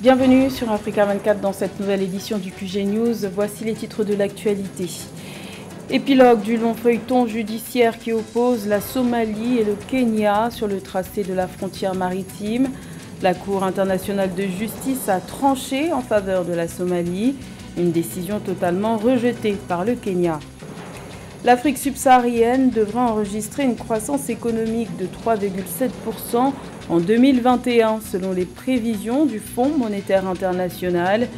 Bienvenue sur Africa 24 dans cette nouvelle édition du QG News. Voici les titres de l'actualité. Épilogue du long feuilleton judiciaire qui oppose la Somalie et le Kenya sur le tracé de la frontière maritime. La Cour internationale de justice a tranché en faveur de la Somalie, une décision totalement rejetée par le Kenya. L'Afrique subsaharienne devra enregistrer une croissance économique de 3,7% en 2021 selon les prévisions du Fonds monétaire international.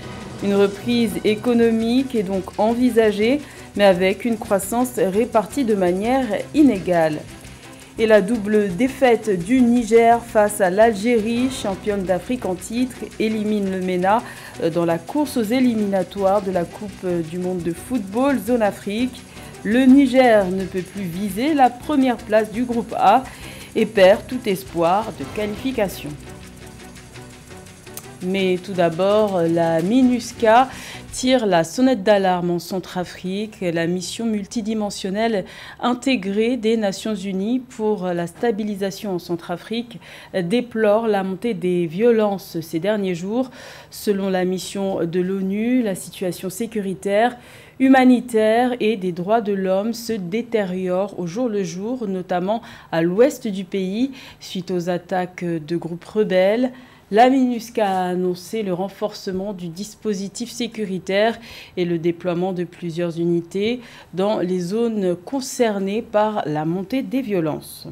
Une reprise économique est donc envisagée, mais avec une croissance répartie de manière inégale. Et la double défaite du Niger face à l'Algérie, championne d'Afrique en titre, élimine le MENA euh, dans la course aux éliminatoires de la Coupe du monde de football Zone Afrique. Le Niger ne peut plus viser la première place du groupe A et perd tout espoir de qualification. Mais tout d'abord, la MINUSCA tire la sonnette d'alarme en Centrafrique. La mission multidimensionnelle intégrée des Nations Unies pour la stabilisation en Centrafrique déplore la montée des violences ces derniers jours. Selon la mission de l'ONU, la situation sécuritaire humanitaire et des droits de l'homme se détériorent au jour le jour, notamment à l'ouest du pays, suite aux attaques de groupes rebelles. La MINUSCA a annoncé le renforcement du dispositif sécuritaire et le déploiement de plusieurs unités dans les zones concernées par la montée des violences.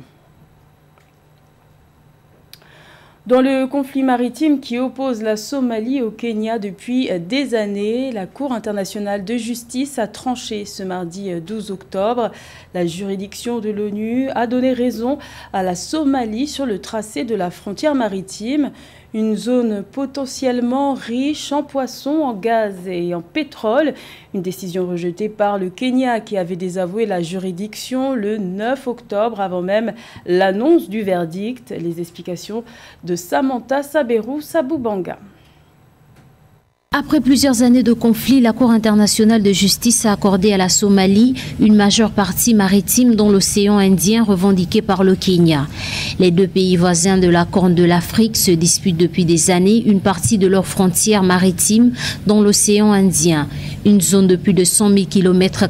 Dans le conflit maritime qui oppose la Somalie au Kenya depuis des années, la Cour internationale de justice a tranché ce mardi 12 octobre. La juridiction de l'ONU a donné raison à la Somalie sur le tracé de la frontière maritime une zone potentiellement riche en poissons, en gaz et en pétrole. Une décision rejetée par le Kenya qui avait désavoué la juridiction le 9 octobre avant même l'annonce du verdict. Les explications de Samantha Saberou Saboubanga. Après plusieurs années de conflit, la Cour internationale de justice a accordé à la Somalie une majeure partie maritime dans l'océan Indien revendiquée par le Kenya. Les deux pays voisins de la Corne de l'Afrique se disputent depuis des années une partie de leur frontière maritime dans l'océan Indien, une zone de plus de 100 000 km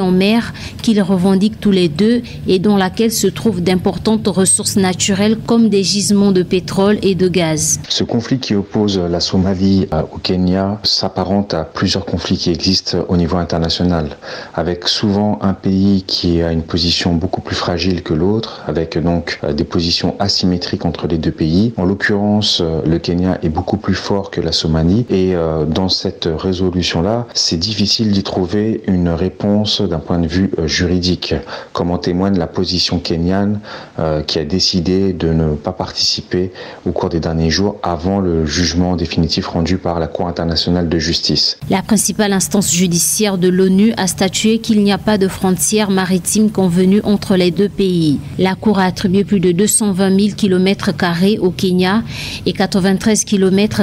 en mer qu'ils revendiquent tous les deux et dans laquelle se trouvent d'importantes ressources naturelles comme des gisements de pétrole et de gaz. Ce conflit qui oppose la Somalie au Kenya s'apparente à plusieurs conflits qui existent au niveau international, avec souvent un pays qui a une position beaucoup plus fragile que l'autre, avec donc euh, des positions asymétriques entre les deux pays. En l'occurrence, euh, le Kenya est beaucoup plus fort que la Somalie, et euh, dans cette résolution-là, c'est difficile d'y trouver une réponse d'un point de vue juridique, comme en témoigne la position kenyane qui a décidé de ne pas participer au cours des derniers jours avant le jugement définitif rendu par la Cour internationale de justice. La principale instance judiciaire de l'ONU a statué qu'il n'y a pas de frontière maritime convenue entre les deux pays. La Cour a attribué plus de 220 000 km au Kenya et 93 km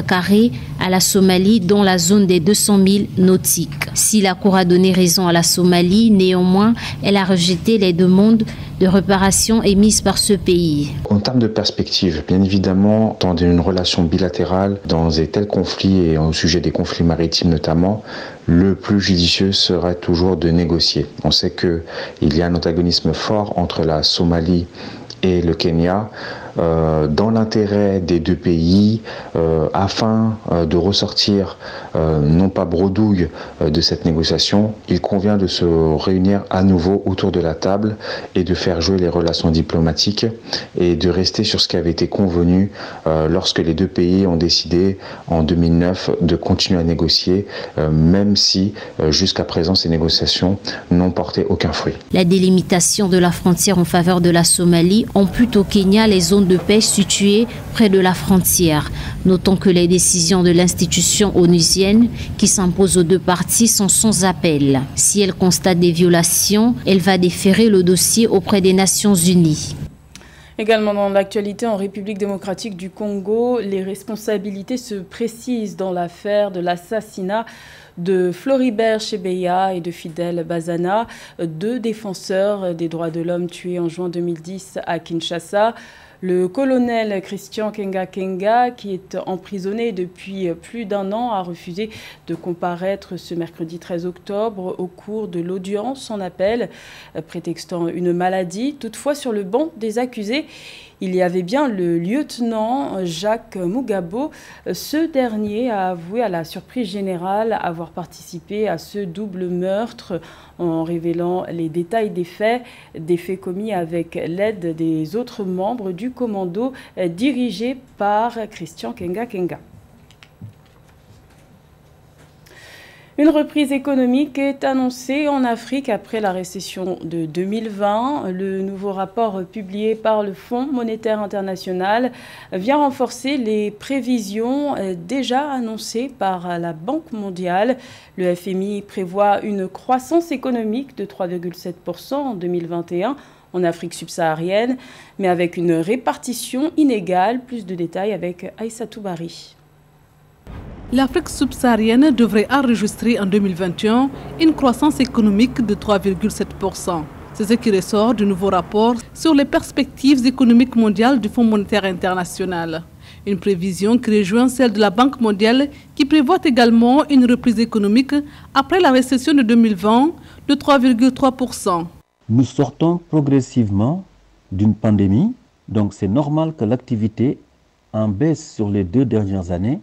à la Somalie, dont la zone des 200 000 nautiques. Si la Cour a donné raison à la Somalie, néanmoins, elle a rejeté les demandes de réparation émises par ce pays. En termes de perspective, bien évidemment, dans une relation bilatérale, dans des tels conflits et au sujet des conflits maritimes notamment, le plus judicieux serait toujours de négocier. On sait qu'il y a un antagonisme fort entre la Somalie et le Kenya. Euh, dans l'intérêt des deux pays euh, afin euh, de ressortir non pas bredouille de cette négociation, il convient de se réunir à nouveau autour de la table et de faire jouer les relations diplomatiques et de rester sur ce qui avait été convenu lorsque les deux pays ont décidé en 2009 de continuer à négocier, même si jusqu'à présent ces négociations n'ont porté aucun fruit. La délimitation de la frontière en faveur de la Somalie ampute au Kenya les zones de pêche située près de la frontière. Notons que les décisions de l'institution onusienne qui s'impose aux deux parties sont sans appel. Si elle constate des violations, elle va déférer le dossier auprès des Nations Unies. Également dans l'actualité en République démocratique du Congo, les responsabilités se précisent dans l'affaire de l'assassinat de Floribert Chebeya et de Fidel Bazana, deux défenseurs des droits de l'homme tués en juin 2010 à Kinshasa. Le colonel Christian Kenga Kenga, qui est emprisonné depuis plus d'un an, a refusé de comparaître ce mercredi 13 octobre au cours de l'audience en appel, prétextant une maladie. Toutefois, sur le banc des accusés, il y avait bien le lieutenant Jacques Mugabo. Ce dernier a avoué à la surprise générale avoir participé à ce double meurtre en révélant les détails des faits, des faits commis avec l'aide des autres membres du commando dirigé par Christian Kenga Kenga. Une reprise économique est annoncée en Afrique après la récession de 2020. Le nouveau rapport publié par le Fonds monétaire international vient renforcer les prévisions déjà annoncées par la Banque mondiale. Le FMI prévoit une croissance économique de 3,7% en 2021 en Afrique subsaharienne, mais avec une répartition inégale. Plus de détails avec Aïssa Toubari. L'Afrique subsaharienne devrait enregistrer en 2021 une croissance économique de 3,7%. C'est ce qui ressort du nouveau rapport sur les perspectives économiques mondiales du Fonds monétaire international. Une prévision qui rejoint celle de la Banque mondiale qui prévoit également une reprise économique après la récession de 2020 de 3,3%. Nous sortons progressivement d'une pandémie, donc c'est normal que l'activité en baisse sur les deux dernières années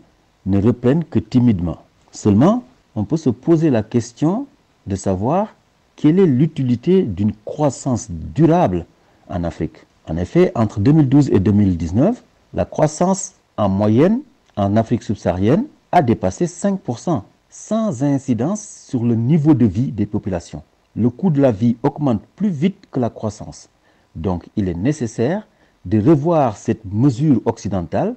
ne reprennent que timidement. Seulement, on peut se poser la question de savoir quelle est l'utilité d'une croissance durable en Afrique. En effet, entre 2012 et 2019, la croissance en moyenne en Afrique subsaharienne a dépassé 5%, sans incidence sur le niveau de vie des populations. Le coût de la vie augmente plus vite que la croissance. Donc il est nécessaire de revoir cette mesure occidentale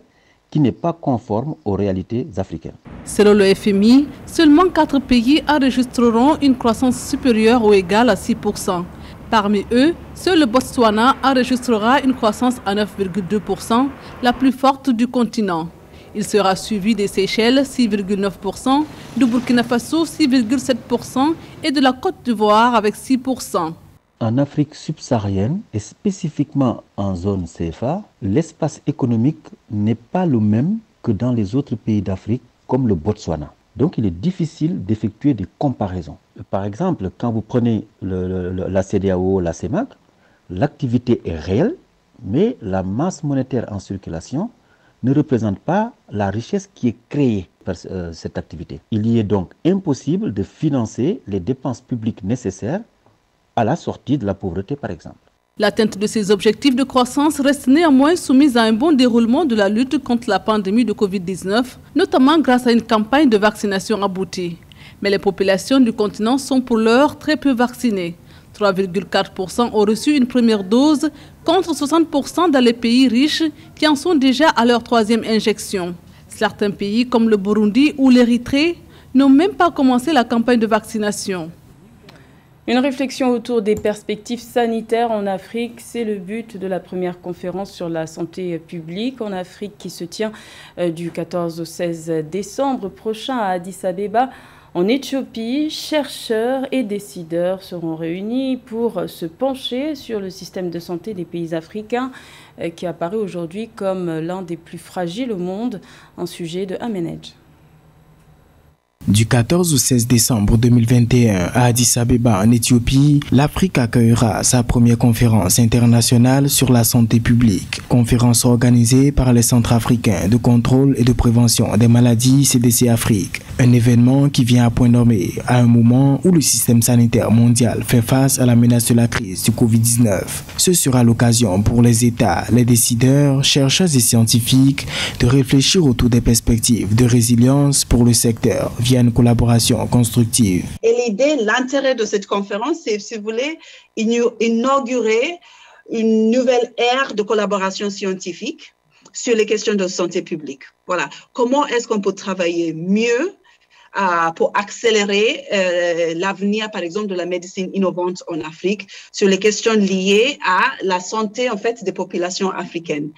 qui n'est pas conforme aux réalités africaines. Selon le FMI, seulement quatre pays enregistreront une croissance supérieure ou égale à 6%. Parmi eux, seul le Botswana enregistrera une croissance à 9,2%, la plus forte du continent. Il sera suivi des Seychelles 6,9%, du Burkina Faso 6,7% et de la Côte d'Ivoire avec 6% en Afrique subsaharienne et spécifiquement en zone CFA, l'espace économique n'est pas le même que dans les autres pays d'Afrique comme le Botswana. Donc il est difficile d'effectuer des comparaisons. Par exemple, quand vous prenez la CDAO, la CEMAC, l'activité est réelle, mais la masse monétaire en circulation ne représente pas la richesse qui est créée par euh, cette activité. Il y est donc impossible de financer les dépenses publiques nécessaires à la sortie de la pauvreté, par exemple. L'atteinte de ces objectifs de croissance reste néanmoins soumise à un bon déroulement de la lutte contre la pandémie de Covid-19, notamment grâce à une campagne de vaccination aboutie. Mais les populations du continent sont pour l'heure très peu vaccinées. 3,4% ont reçu une première dose contre 60% dans les pays riches qui en sont déjà à leur troisième injection. Certains pays comme le Burundi ou l'Érythrée n'ont même pas commencé la campagne de vaccination. Une réflexion autour des perspectives sanitaires en Afrique, c'est le but de la première conférence sur la santé publique en Afrique qui se tient euh, du 14 au 16 décembre prochain à Addis Abeba. En Éthiopie, chercheurs et décideurs seront réunis pour se pencher sur le système de santé des pays africains euh, qui apparaît aujourd'hui comme l'un des plus fragiles au monde, un sujet de Amenedge. Du 14 au 16 décembre 2021 à Addis Abeba en Éthiopie, l'Afrique accueillera sa première conférence internationale sur la santé publique. Conférence organisée par les centres africains de contrôle et de prévention des maladies CDC Afrique. Un événement qui vient à point nommé à un moment où le système sanitaire mondial fait face à la menace de la crise du Covid-19. Ce sera l'occasion pour les États, les décideurs, chercheurs et scientifiques de réfléchir autour des perspectives de résilience pour le secteur une collaboration constructive. Et l'idée, l'intérêt de cette conférence, c'est, si vous voulez, inaugurer une nouvelle ère de collaboration scientifique sur les questions de santé publique. Voilà. Comment est-ce qu'on peut travailler mieux pour accélérer euh, l'avenir, par exemple, de la médecine innovante en Afrique sur les questions liées à la santé, en fait, des populations africaines.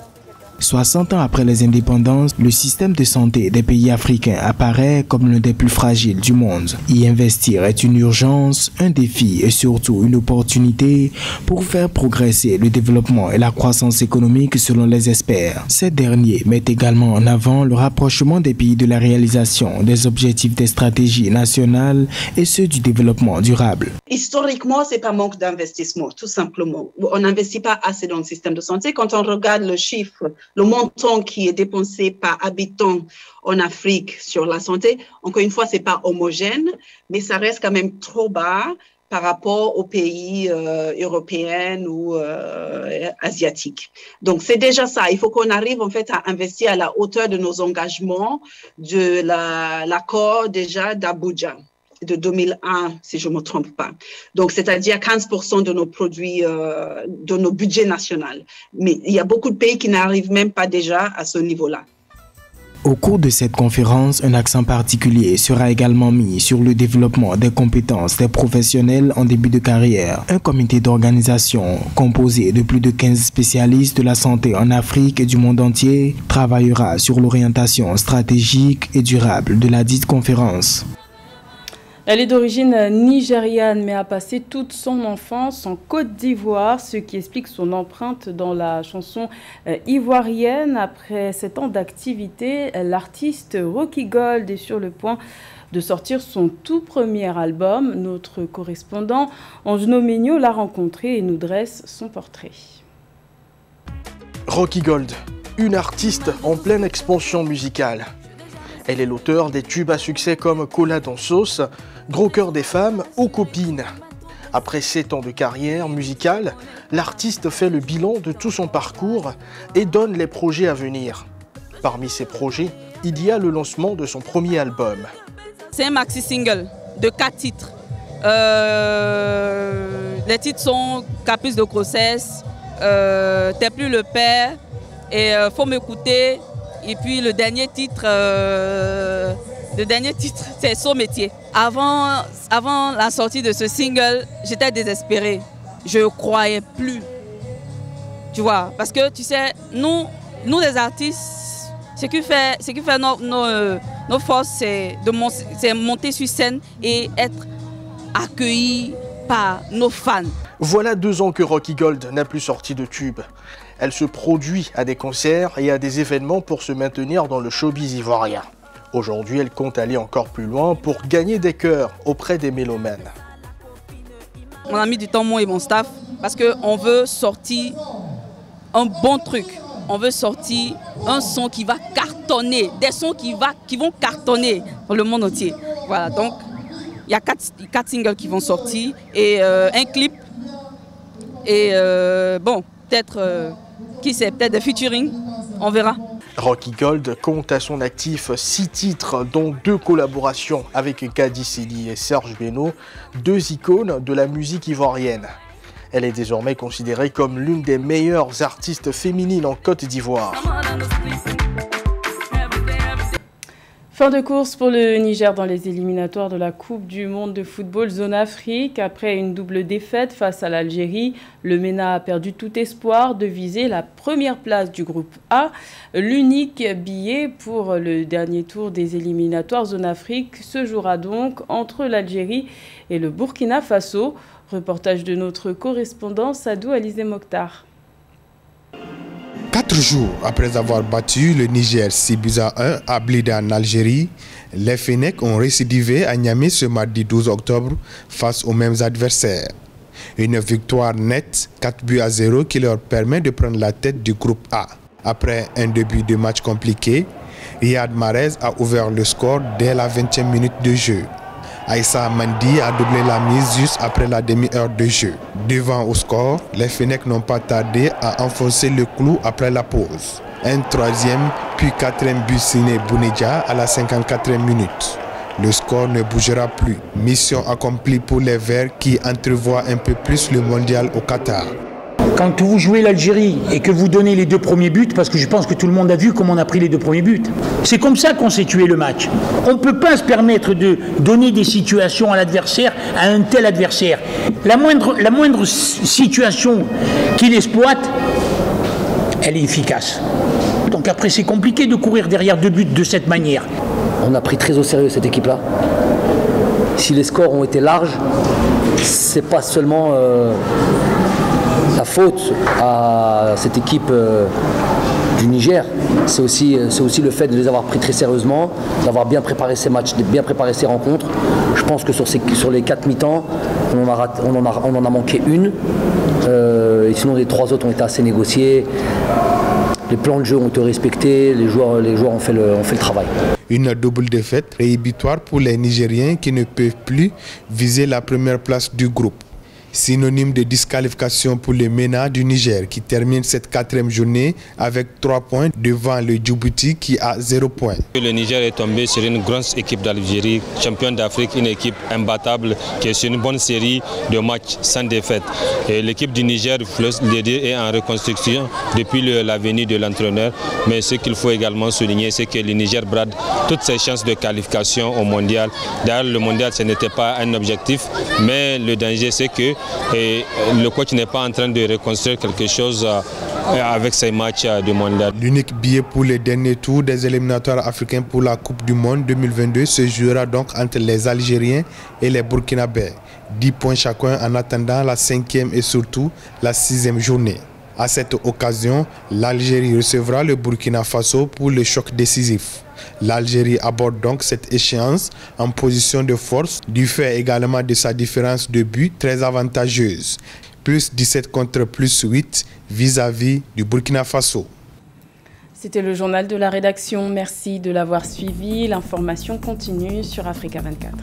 60 ans après les indépendances, le système de santé des pays africains apparaît comme l'un des plus fragiles du monde. Y investir est une urgence, un défi et surtout une opportunité pour faire progresser le développement et la croissance économique selon les experts. Ces derniers mettent également en avant le rapprochement des pays de la réalisation des objectifs des stratégies nationales et ceux du développement durable. Historiquement, c'est pas manque d'investissement, tout simplement. On n'investit pas assez dans le système de santé. Quand on regarde le chiffre le montant qui est dépensé par habitant en Afrique sur la santé, encore une fois, c'est pas homogène, mais ça reste quand même trop bas par rapport aux pays euh, européens ou euh, asiatiques. Donc c'est déjà ça. Il faut qu'on arrive en fait à investir à la hauteur de nos engagements de l'accord déjà d'Abuja de 2001, si je ne me trompe pas. Donc, c'est-à-dire 15% de nos produits, euh, de nos budgets nationaux. Mais il y a beaucoup de pays qui n'arrivent même pas déjà à ce niveau-là. Au cours de cette conférence, un accent particulier sera également mis sur le développement des compétences des professionnels en début de carrière. Un comité d'organisation composé de plus de 15 spécialistes de la santé en Afrique et du monde entier travaillera sur l'orientation stratégique et durable de la dite conférence. Elle est d'origine nigériane mais a passé toute son enfance en Côte d'Ivoire, ce qui explique son empreinte dans la chanson euh, ivoirienne. Après sept ans d'activité, l'artiste Rocky Gold est sur le point de sortir son tout premier album. Notre correspondant Angelo Mignot l'a rencontré et nous dresse son portrait. Rocky Gold, une artiste en pleine expansion musicale. Elle est l'auteur des tubes à succès comme Cola dans sauce, Gros cœur des femmes aux copines. Après 7 ans de carrière musicale, l'artiste fait le bilan de tout son parcours et donne les projets à venir. Parmi ces projets, il y a le lancement de son premier album. C'est un maxi-single de 4 titres. Euh, les titres sont Caprice de grossesse, euh, T'es plus le père et euh, Faut m'écouter. Et puis le dernier titre, le dernier titre, c'est Son métier. Avant, avant la sortie de ce single, j'étais désespérée. Je ne croyais plus. Tu vois, parce que tu sais, nous, nous les artistes, ce qui fait, ce qui fait nos, nos, forces, c'est de monter sur scène et être accueillis par nos fans. Voilà deux ans que Rocky Gold n'a plus sorti de tube. Elle se produit à des concerts et à des événements pour se maintenir dans le showbiz ivoirien. Aujourd'hui, elle compte aller encore plus loin pour gagner des cœurs auprès des mélomanes. On a mis du temps, moi et mon staff, parce qu'on veut sortir un bon truc. On veut sortir un son qui va cartonner, des sons qui, vont cartonner dans le monde entier. Voilà, donc il y a quatre, quatre, singles qui vont sortir et euh, un clip. Et euh, bon, peut-être, euh, qui sait, peut-être des featuring, on verra. Rocky Gold compte à son actif six titres, dont deux collaborations avec Kadi Sili et Serge Beno, deux icônes de la musique ivoirienne. Elle est désormais considérée comme l'une des meilleures artistes féminines en Côte d'Ivoire. Fin de course pour le Niger dans les éliminatoires de la Coupe du monde de football zone Afrique. Après une double défaite face à l'Algérie, le MENA a perdu tout espoir de viser la première place du groupe A. L'unique billet pour le dernier tour des éliminatoires zone Afrique se jouera donc entre l'Algérie et le Burkina Faso. Reportage de notre correspondant Sadou Alizé Mokhtar. Quatre jours après avoir battu le Niger 6 buts à 1 à Blida en Algérie, les Fenech ont récidivé à Niamey ce mardi 12 octobre face aux mêmes adversaires. Une victoire nette, 4 buts à 0, qui leur permet de prendre la tête du groupe A. Après un début de match compliqué, Riyad Mahrez a ouvert le score dès la 20e minute de jeu. Aïssa Mandi a doublé la mise juste après la demi-heure de jeu. Devant au score, les Fenech n'ont pas tardé à enfoncer le clou après la pause. Un troisième puis quatrième but signé à la 54e minute. Le score ne bougera plus. Mission accomplie pour les Verts qui entrevoient un peu plus le mondial au Qatar quand vous jouez l'Algérie et que vous donnez les deux premiers buts, parce que je pense que tout le monde a vu comment on a pris les deux premiers buts, c'est comme ça qu'on s'est tué le match. On ne peut pas se permettre de donner des situations à l'adversaire, à un tel adversaire. La moindre, la moindre situation qu'il exploite, elle est efficace. Donc après, c'est compliqué de courir derrière deux buts de cette manière. On a pris très au sérieux cette équipe-là. Si les scores ont été larges, c'est pas seulement euh, faute à cette équipe euh, du Niger, c'est aussi, c'est aussi le fait de les avoir pris très sérieusement, d'avoir bien préparé ces matchs, de bien préparé ces rencontres. Je pense que sur, ces, sur les quatre mi-temps, on, en a on, on en a manqué une. Euh, et sinon, les trois autres ont été assez négociés. Les plans de jeu ont été respectés, les joueurs, les joueurs ont, fait le, ont fait le travail. Une double défaite réhibitoire pour les Nigériens qui ne peuvent plus viser la première place du groupe synonyme de disqualification pour les MENA du Niger qui termine cette quatrième journée avec trois points devant le Djibouti qui a zéro point. Le Niger est tombé sur une grosse équipe d'Algérie, championne d'Afrique, une équipe imbattable qui est sur une bonne série de matchs sans défaite. L'équipe du Niger, est en reconstruction depuis la venue de l'entraîneur, mais ce qu'il faut également souligner, c'est que le Niger brade toutes ses chances de qualification au mondial. D'ailleurs, le mondial, ce n'était pas un objectif, mais le danger, c'est que et le coach n'est pas en train de reconstruire quelque chose euh, avec ces matchs euh, du mondial. L'unique billet pour les derniers tours des éliminatoires africains pour la Coupe du Monde 2022 se jouera donc entre les Algériens et les Burkinabés. 10 points chacun en attendant la cinquième et surtout la sixième journée. À cette occasion, l'Algérie recevra le Burkina Faso pour le choc décisif. L'Algérie aborde donc cette échéance en position de force, du fait également de sa différence de but très avantageuse, plus 17 contre plus 8 vis-à-vis du Burkina Faso. C'était le journal de la rédaction. Merci de l'avoir suivi. L'information continue sur Africa 24.